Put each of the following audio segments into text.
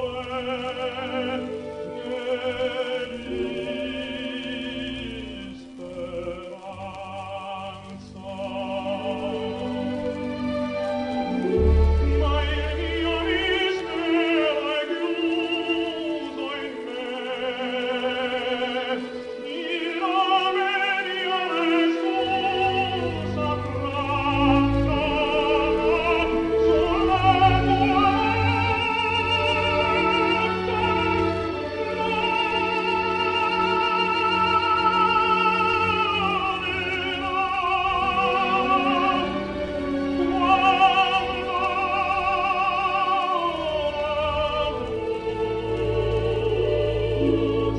Doe, you.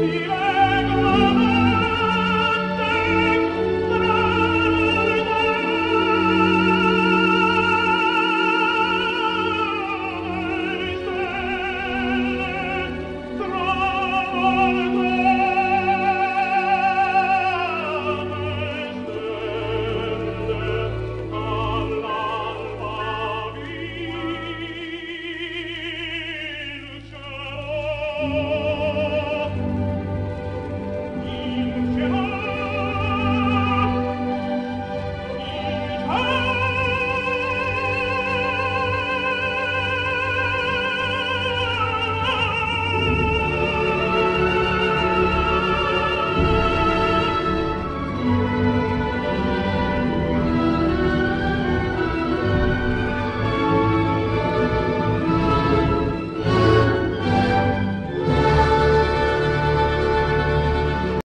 Mira.